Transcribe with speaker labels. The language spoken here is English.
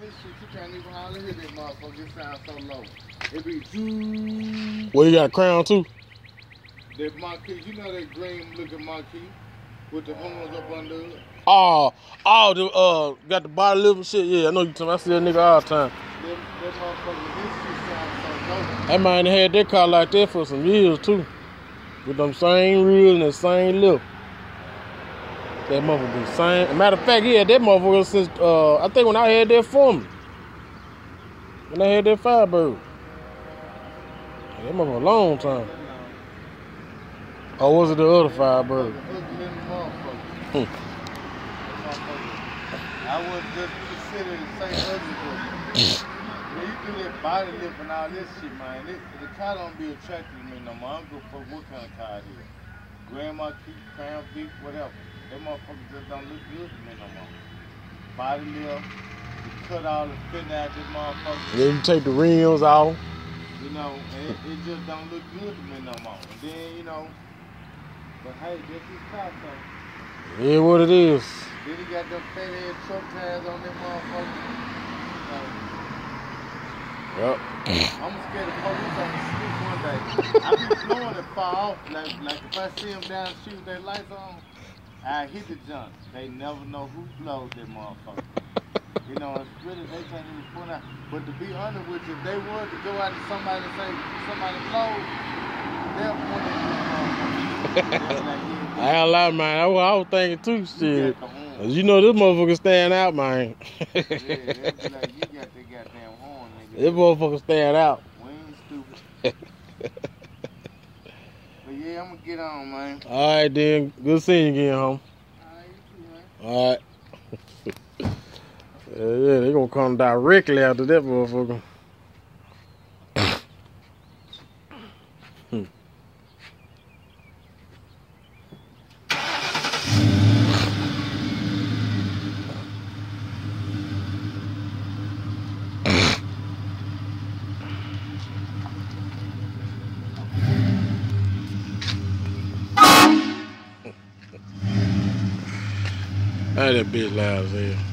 Speaker 1: Shit, you can't even hardly hear that motherfucker. It sounds so low. It be zoo.
Speaker 2: Well, you got a crown too?
Speaker 1: That Marquis, you know that green looking Marquis with the horns up under it?
Speaker 2: Oh, oh, the uh, got the body living shit. Yeah, I know you talking. I see that nigga all the time.
Speaker 1: That, that motherfucker, this shit sounds so low.
Speaker 2: That man had that car like that for some years too, with them same reels and the same lip. That motherfucker be same. Matter of fact, he had that motherfucker since uh, I think when I had that for me. When I had that Firebird. Yeah, That motherfucker a long time. Or was it the other Firebird?
Speaker 1: Ugly little motherfucker.
Speaker 2: Hmm.
Speaker 1: I would just consider it the same but When you do that body lift and all this shit, man, it, the car don't be attractive to me no more. I don't give a fuck what kind of car it is. Grand Marquis Crown Vic, whatever. That motherfucker just don't look good to me no more. Body lift, you cut all the fin out this motherfucker.
Speaker 2: Then you take the rims off.
Speaker 1: You know, it, it just don't look good to me no more. And then, you know, but hey, this is so.
Speaker 2: Yeah, what it is.
Speaker 1: Then he got them fat ass truck tires on that motherfucker.
Speaker 2: Yep.
Speaker 1: I'm scared of police on the street day. I be blowing it far off. Like, like if I see them down the street with their lights on, I hit the junk. They never know who blows that motherfucker. You know, it's really, they can't even point out. But to be honest with you, if they were to go out to somebody and say, somebody blows, they'll point at this motherfucker. Like, yeah,
Speaker 2: I ain't a lot, man. I, was- I was thinking too,
Speaker 1: you
Speaker 2: shit.
Speaker 1: got.
Speaker 2: You know this motherfucker stand out, man.
Speaker 1: Yeah, be like, you got the goddamn horn, nigga.
Speaker 2: this motherfucker stand out.
Speaker 1: We ain't stupid. but yeah, I'm gonna get on, man.
Speaker 2: All right, then. Good seeing you again, home.
Speaker 1: Too, man.
Speaker 2: All right. yeah, yeah, they gonna come directly after that motherfucker. That bitch loud as hell.